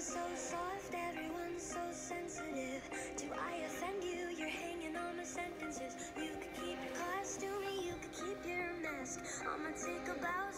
so soft, everyone's so sensitive. Do I offend you? You're hanging on my sentences. You could keep your costume, you could keep your mask. I'ma take a bow.